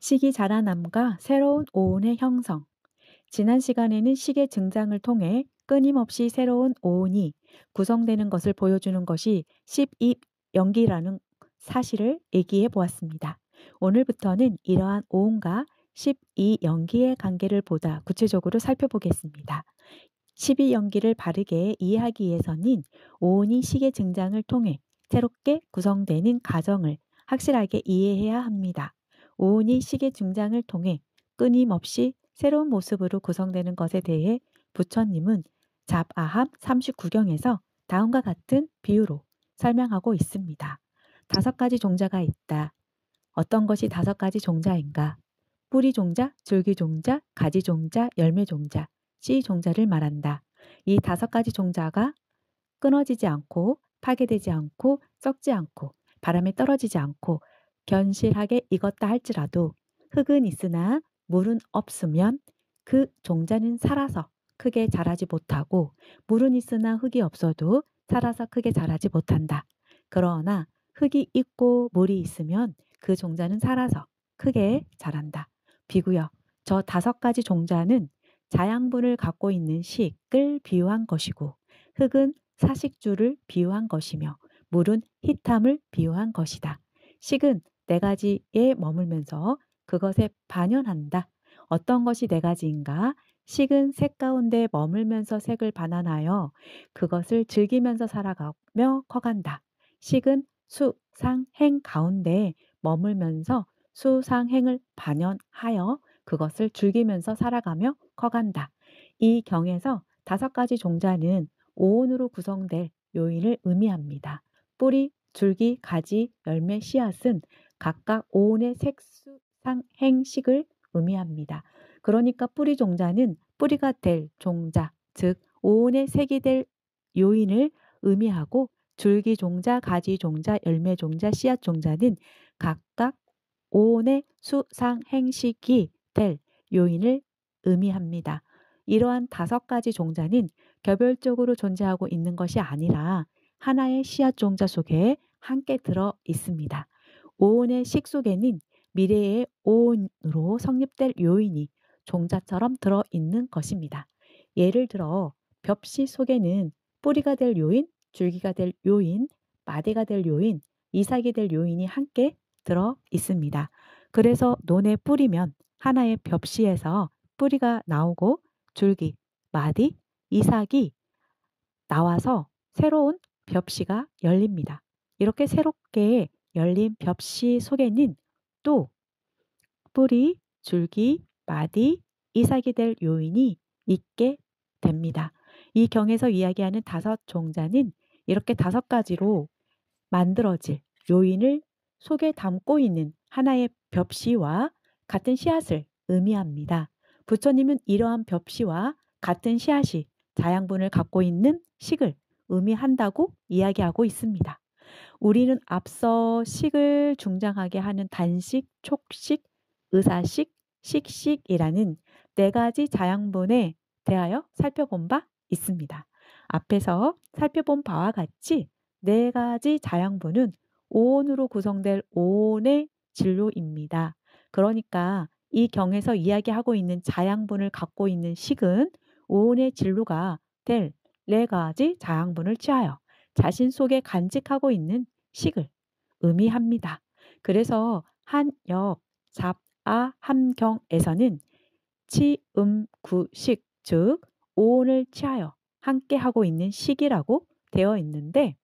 식이 자라남과 새로운 오온의 형성. 지난 시간에는 식의 증장을 통해 끊임없이 새로운 오온이 구성되는 것을 보여주는 것이 12 연기라는 사실을 얘기해 보았습니다. 오늘부터는 이러한 오온과 12 연기의 관계를 보다 구체적으로 살펴보겠습니다. 12 연기를 바르게 이해하기 위해서는 오온이 식의 증장을 통해 새롭게 구성되는 과정을 확실하게 이해해야 합니다. 오온이 식의 증장을 통해 끊임없이 새로운 모습으로 구성되는 것에 대해 부처님은 잡아함 39경에서 다음과 같은 비유로 설명하고 있습니다. 다섯 가지 종자가 있다. 어떤 것이 다섯 가지 종자인가? 뿌리 종자, 줄기 종자, 가지 종자, 열매 종자, 씨 종자를 말한다. 이 다섯 가지 종자가 끊어지지 않고 파괴되지 않고 썩지 않고 바람에 떨어지지 않고 견실하게 익었다 할지라도 흙은 있으나 물은 없으면 그 종자는 살아서 크게 자라지 못하고 물은 있으나 흙이 없어도 살아서 크게 자라지 못한다. 그러나 흙이 있고 물이 있으면 그 종자는 살아서 크게 자란다. 비구요. 저 다섯 가지 종자는 자양분을 갖고 있는 식을 비유한 것이고 흙은 사식주를 비유한 것이며 물은 희탐을 비유한 것이다. 식은 네 가지에 머물면서 그것에 반연한다. 어떤 것이 네 가지인가? 식은 색 가운데 머물면서 색을 반환하여 그것을 즐기면서 살아가며 커간다. 식은 수, 상, 행 가운데 머물면서 수, 상, 행을 반연하여 그것을 즐기면서 살아가며 커간다. 이 경에서 다섯 가지 종자는 오온으로 구성될 요인을 의미합니다. 뿌리, 줄기, 가지, 열매, 씨앗은 각각 오온의 색수, 상, 행식을 의미합니다. 그러니까 뿌리 종자는 뿌리가 될 종자, 즉 오온의 색이 될 요인을 의미하고 줄기 종자, 가지 종자, 열매 종자, 씨앗 종자는 각각 오온의 수, 상, 행식이 될 요인을 의미합니다. 이러한 다섯 가지 종자는 개별적으로 존재하고 있는 것이 아니라 하나의 씨앗 종자 속에 함께 들어 있습니다. 오온의 식 속에는 미래의 오온으로 성립될 요인이 종자처럼 들어 있는 것입니다. 예를 들어 벽시 속에는 뿌리가 될 요인, 줄기가 될 요인, 마디가 될 요인, 이삭이 될 요인이 함께 들어 있습니다. 그래서 논에 뿌리면 하나의 벽시에서 뿌리가 나오고 줄기, 마디, 이삭이 나와서 새로운 벽시가 열립니다. 이렇게 새롭게 열린 벽시 속에는 또 뿌리, 줄기, 마디, 이삭이 될 요인이 있게 됩니다. 이 경에서 이야기하는 다섯 종자는 이렇게 다섯 가지로 만들어질 요인을 속에 담고 있는 하나의 벽시와 같은 씨앗을 의미합니다. 부처님은 이러한 벽시와 같은 씨앗이 자양분을 갖고 있는 식을 의미한다고 이야기하고 있습니다. 우리는 앞서 식을 중장하게 하는 단식, 촉식, 의사식, 식식이라는 네 가지 자양분에 대하여 살펴본 바 있습니다. 앞에서 살펴본 바와 같이 네 가지 자양분은 오온으로 구성될 오온의 진로입니다. 그러니까 이 경에서 이야기하고 있는 자양분을 갖고 있는 식은 오온의 진로가 될 네 가지 자양분을 취하여 자신 속에 간직하고 있는 식을 의미합니다. 그래서 한역 잡아 함경에서는 치음구식 즉 오온을 취하여 함께 하고 있는 식이라고 되어 있는데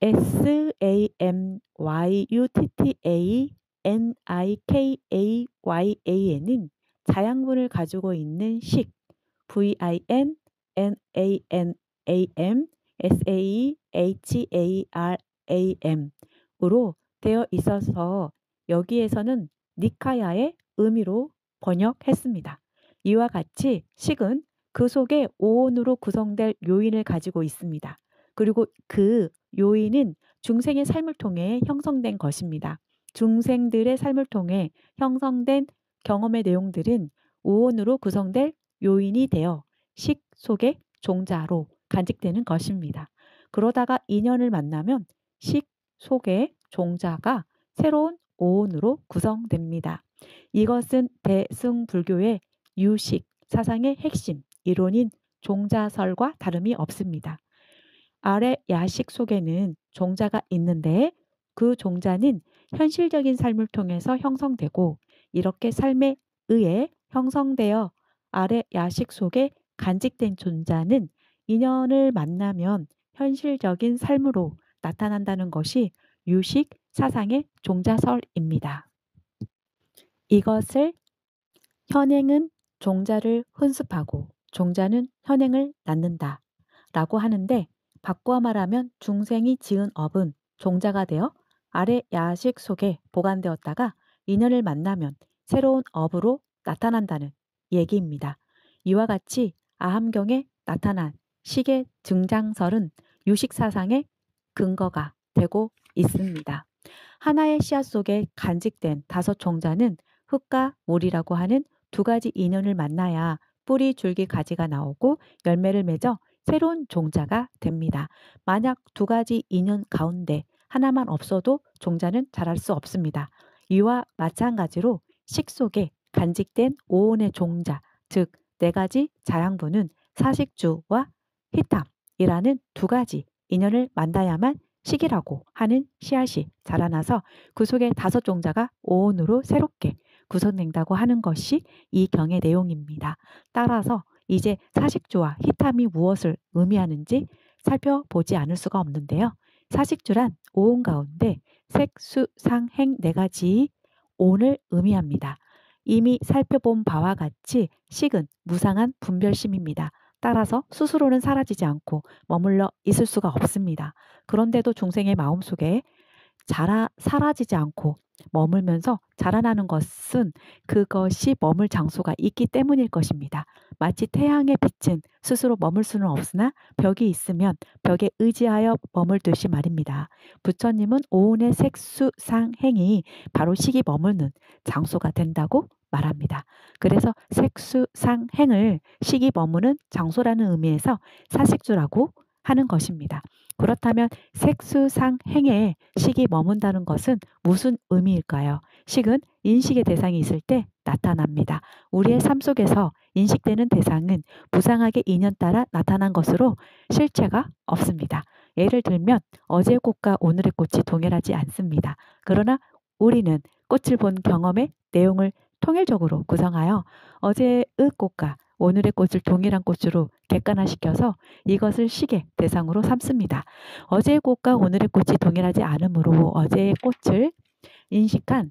S A M Y U T T A N I K A Y A에는 자양분을 가지고 있는 식 V I N N A N A M S A H A R A M으로 되어 있어서 여기에서는 니카야의 의미로 번역했습니다. 이와 같이 식은 그 속에 오온으로 구성될 요인을 가지고 있습니다. 그리고 그 요인은 중생의 삶을 통해 형성된 것입니다. 중생들의 삶을 통해 형성된 경험의 내용들은 오온으로 구성될 요인이 되어 식 속의 종자로 간직되는 것입니다. 그러다가 인연을 만나면 식 속의 종자가 새로운 오온으로 구성됩니다. 이것은 대승불교의 유식 사상의 핵심 이론인 종자설과 다름이 없습니다. 아래 야식 속에는 종자가 있는데 그 종자는 현실적인 삶을 통해서 형성되고 이렇게 삶에 의해 형성되어 아래 야식 속에 간직된 존자는 인연을 만나면 현실적인 삶으로 나타난다는 것이 유식 사상의 종자설입니다. 이것을 현행은 종자를 훈습하고 종자는 현행을 낳는다 라고 하는데 바꾸어 말하면 중생이 지은 업은 종자가 되어 아래 야식 속에 보관되었다가 인연을 만나면 새로운 업으로 나타난다는 얘기입니다. 이와 같이 아함경에 나타난 식의 증장설은 유식 사상의 근거가 되고 있습니다. 하나의 씨앗 속에 간직된 다섯 종자는 흙과 물이라고 하는 두 가지 인연을 만나야 뿌리, 줄기, 가지가 나오고 열매를 맺어 새로운 종자가 됩니다. 만약 두 가지 인연 가운데 하나만 없어도 종자는 자랄 수 없습니다. 이와 마찬가지로 식 속에 간직된 오온의 종자, 즉 네 가지 자양분은 사식주와 히탐이라는 두 가지 인연을 만나야만 식이라고 하는 씨앗이 자라나서 그 속에 다섯 종자가 오온으로 새롭게 구성된다고 하는 것이 이 경의 내용입니다. 따라서 이제 사식주와 히탐이 무엇을 의미하는지 살펴보지 않을 수가 없는데요. 사식주란 오온 가운데 색 수 상 행 네 가지 온을 의미합니다. 이미 살펴본 바와 같이 식은 무상한 분별심입니다. 따라서 스스로는 사라지지 않고 머물러 있을 수가 없습니다. 그런데도 중생의 마음속에 자라 사라지지 않고 머물면서 자라나는 것은 그것이 머물 장소가 있기 때문일 것입니다. 마치 태양의 빛은 스스로 머물 수는 없으나 벽이 있으면 벽에 의지하여 머물듯이 말입니다. 부처님은 오온의 색수상행이 바로 식이 머무는 장소가 된다고 말합니다. 그래서 색수상행을 식이 머무는 장소라는 의미에서 사식주라고 하는 것입니다. 그렇다면 색수상행에 식이 머문다는 것은 무슨 의미일까요? 식은 인식의 대상이 있을 때 나타납니다. 우리의 삶 속에서 인식되는 대상은 무상하게 인연 따라 나타난 것으로 실체가 없습니다. 예를 들면 어제의 꽃과 오늘의 꽃이 동일하지 않습니다. 그러나 우리는 꽃을 본 경험의 내용을 통일적으로 구성하여 어제의 꽃과 오늘의 꽃을 동일한 꽃으로 객관화시켜서 이것을 식의 대상으로 삼습니다. 어제의 꽃과 오늘의 꽃이 동일하지 않으므로 어제의 꽃을 인식한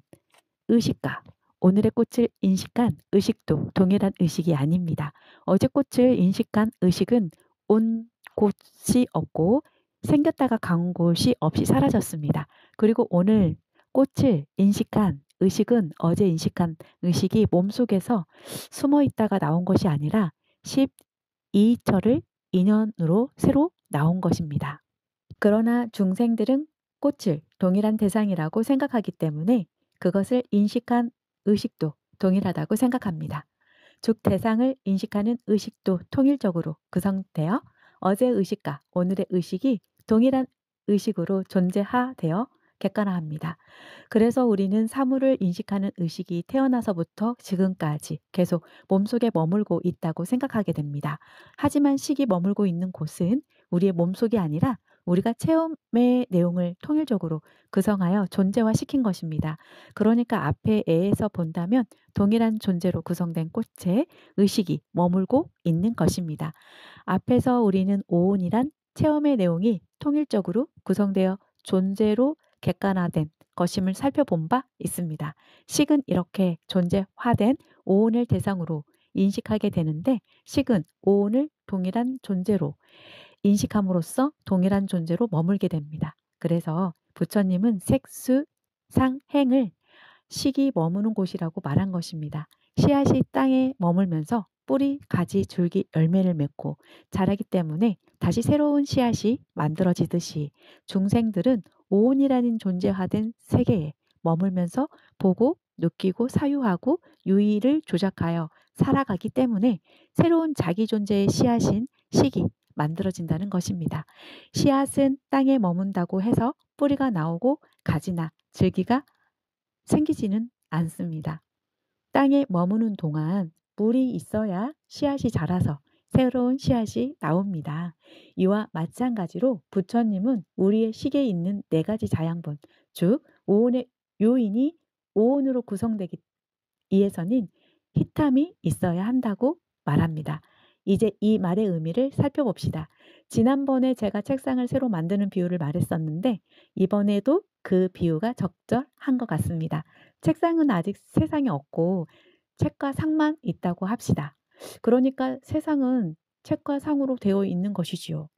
의식과 오늘의 꽃을 인식한 의식도 동일한 의식이 아닙니다. 어제 꽃을 인식한 의식은 온 곳이 없고 생겼다가 간 곳이 없이 사라졌습니다. 그리고 오늘 꽃을 인식한 의식은 어제 인식한 의식이 몸속에서 숨어 있다가 나온 것이 아니라 12철을 인연으로 새로 나온 것입니다. 그러나 중생들은 꽃을 동일한 대상이라고 생각하기 때문에 그것을 인식한 의식도 동일하다고 생각합니다. 즉 대상을 인식하는 의식도 통일적으로 구성되어 어제 의식과 오늘의 의식이 동일한 의식으로 존재하되어 객관화합니다. 그래서 우리는 사물을 인식하는 의식이 태어나서부터 지금까지 계속 몸속에 머물고 있다고 생각하게 됩니다. 하지만 식이 머물고 있는 곳은 우리의 몸속이 아니라 우리가 체험의 내용을 통일적으로 구성하여 존재화 시킨 것입니다. 그러니까 앞에 애에서 본다면 동일한 존재로 구성된 꽃에 의식이 머물고 있는 것입니다. 앞에서 우리는 오온이란 체험의 내용이 통일적으로 구성되어 존재로 객관화된 것임을 살펴본 바 있습니다. 식은 이렇게 존재화된 오온을 대상으로 인식하게 되는데 식은 오온을 동일한 존재로 인식함으로써 동일한 존재로 머물게 됩니다. 그래서 부처님은 색수, 상행을 식이 머무는 곳이라고 말한 것입니다. 씨앗이 땅에 머물면서 뿌리, 가지, 줄기, 열매를 맺고 자라기 때문에 다시 새로운 씨앗이 만들어지듯이 중생들은 오온이라는 존재화된 세계에 머물면서 보고 느끼고 사유하고 유의를 조작하여 살아가기 때문에 새로운 자기 존재의 씨앗인 식이 만들어진다는 것입니다. 씨앗은 땅에 머문다고 해서 뿌리가 나오고 가지나 줄기가 생기지는 않습니다. 땅에 머무는 동안 물이 있어야 씨앗이 자라서 새로운 씨앗이 나옵니다. 이와 마찬가지로 부처님은 우리의 식에 있는 네 가지 자양분, 즉 오온의 요인이 오온으로 구성되기 위해서는 히탐이 있어야 한다고 말합니다. 이제 이 말의 의미를 살펴봅시다. 지난번에 제가 책상을 새로 만드는 비유를 말했었는데 이번에도 그 비유가 적절한 것 같습니다. 책상은 아직 세상에 없고 책과 상만 있다고 합시다. 그러니까 세상은 책과 상으로 되어 있는 것이지요.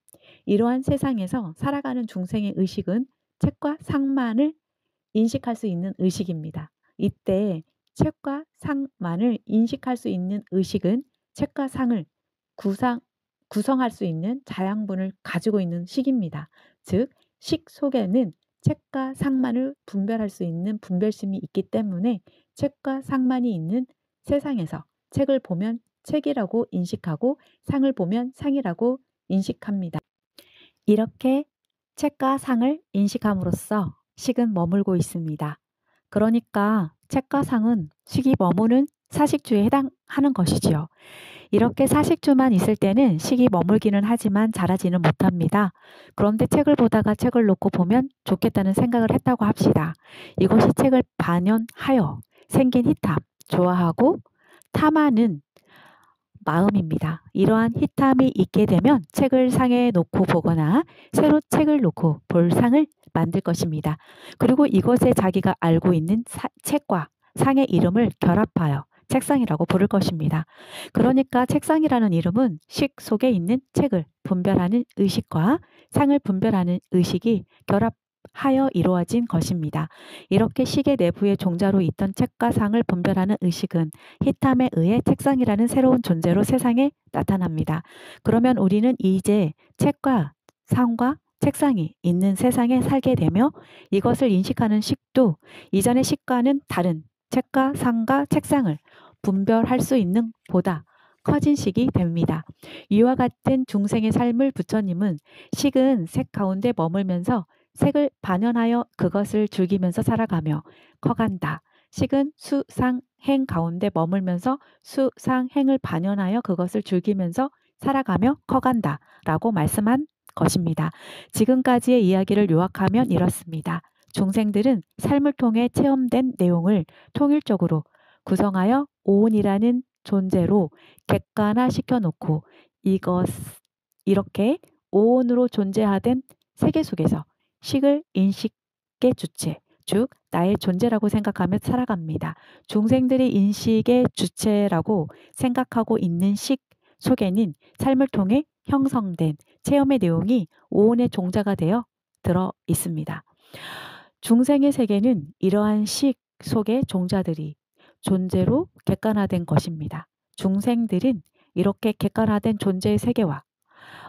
이러한 세상에서 살아가는 중생의 의식은 책과 상만을 인식할 수 있는 의식입니다. 이때 책과 상만을 인식할 수 있는 의식은 책과 상을 구상, 구성할 수 있는 자양분을 가지고 있는 식입니다. 즉, 식 속에는 책과 상만을 분별할 수 있는 분별심이 있기 때문에 책과 상만이 있는 세상에서 책을 보면 책이라고 인식하고 상을 보면 상이라고 인식합니다. 이렇게 책과 상을 인식함으로써 식은 머물고 있습니다. 그러니까 책과 상은 식이 머무는 사식주에 해당하는 것이지요. 이렇게 사식주만 있을 때는 식이 머물기는 하지만 자라지는 못합니다. 그런데 책을 보다가 책을 놓고 보면 좋겠다는 생각을 했다고 합시다. 이것이 책을 반연하여 생긴 희탐, 좋아하고 탐하는 마음입니다. 이러한 희탐이 있게 되면 책을 상에 놓고 보거나 새로 책을 놓고 볼 상을 만들 것입니다. 그리고 이것에 자기가 알고 있는 사, 책과 상의 이름을 결합하여 책상이라고 부를 것입니다. 그러니까 책상이라는 이름은 식 속에 있는 책을 분별하는 의식과 상을 분별하는 의식이 결합 하여 이루어진 것입니다. 이렇게 식의 내부의 종자로 있던 책과 상을 분별하는 의식은 히탐에 의해 책상이라는 새로운 존재로 세상에 나타납니다. 그러면 우리는 이제 책과 상과 책상이 있는 세상에 살게 되며 이것을 인식하는 식도 이전의 식과는 다른 책과 상과 책상을 분별할 수 있는 보다 커진 식이 됩니다. 이와 같은 중생의 삶을 부처님은 식은 색 가운데 머물면서 색을 반연하여 그것을 즐기면서 살아가며 커간다. 식은 수상행 가운데 머물면서 수상행을 반연하여 그것을 즐기면서 살아가며 커간다. 라고 말씀한 것입니다. 지금까지의 이야기를 요약하면 이렇습니다. 중생들은 삶을 통해 체험된 내용을 통일적으로 구성하여 오온이라는 존재로 객관화 시켜놓고 이것 이렇게 오온으로 존재하던 세계 속에서 식을 인식의 주체, 즉 나의 존재라고 생각하며 살아갑니다. 중생들이 인식의 주체라고 생각하고 있는 식 속에는 삶을 통해 형성된 체험의 내용이 오온의 종자가 되어 들어 있습니다. 중생의 세계는 이러한 식 속의 종자들이 존재로 객관화된 것입니다. 중생들은 이렇게 객관화된 존재의 세계와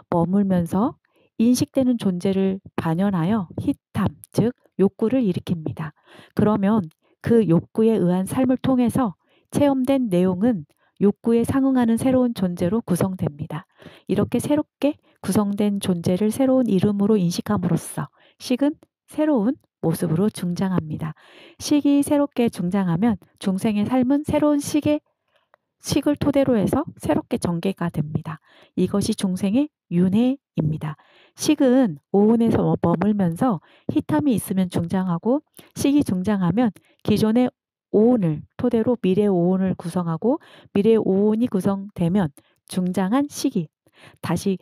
머물면서 인식되는 존재를 반연하여 희탐, 즉 욕구를 일으킵니다. 그러면 그 욕구에 의한 삶을 통해서 체험된 내용은 욕구에 상응하는 새로운 존재로 구성됩니다. 이렇게 새롭게 구성된 존재를 새로운 이름으로 인식함으로써 식은 새로운 모습으로 중장합니다. 식이 새롭게 중장하면 중생의 삶은 새로운 식의 식을 토대로 해서 새롭게 전개가 됩니다. 이것이 중생의 윤회입니다. 식은 오온에서 머물면서 희탐이 있으면 중장하고 식이 중장하면 기존의 오온을 토대로 미래 오온을 구성하고 미래 오온이 구성되면 중장한 식이 다시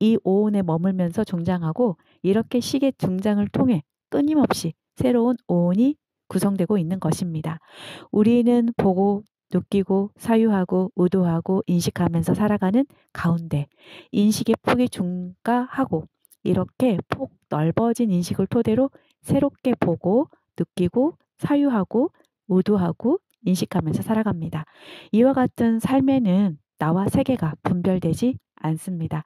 이 오온에 머물면서 중장하고 이렇게 식의 중장을 통해 끊임없이 새로운 오온이 구성되고 있는 것입니다. 우리는 보고 느끼고 사유하고 의도하고 인식하면서 살아가는 가운데 인식의 폭이 증가하고 이렇게 폭 넓어진 인식을 토대로 새롭게 보고 느끼고 사유하고 의도하고 인식하면서 살아갑니다. 이와 같은 삶에는 나와 세계가 분별되지 않습니다.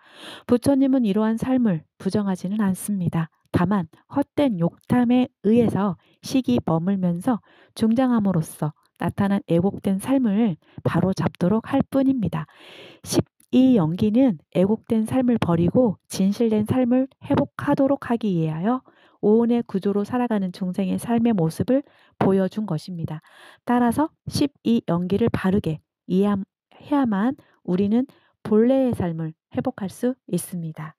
부처님은 이러한 삶을 부정하지는 않습니다. 다만 헛된 욕탐에 의해서 식이 머물면서 중장함으로써 나타난 애곡된 삶을 바로 잡도록 할 뿐입니다. 12 연기는 애곡된 삶을 버리고 진실된 삶을 회복하도록 하기 위하여 오온의 구조로 살아가는 중생의 삶의 모습을 보여준 것입니다. 따라서 12 연기를 바르게 이해해야만 우리는 본래의 삶을 회복할 수 있습니다.